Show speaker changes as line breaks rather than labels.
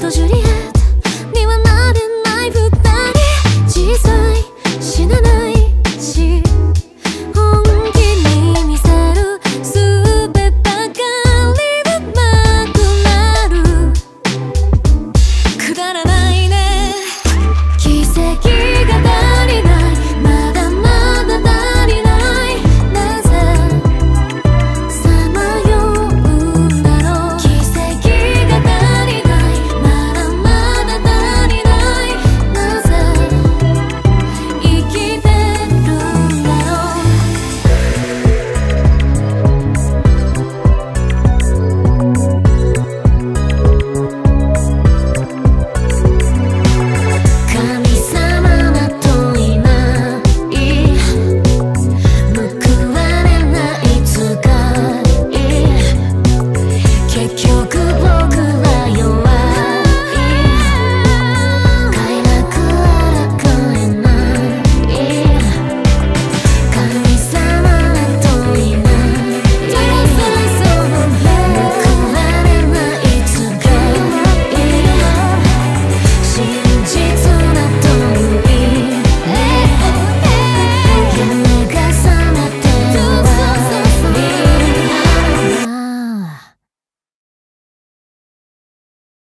とジュリエット